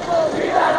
tiempo!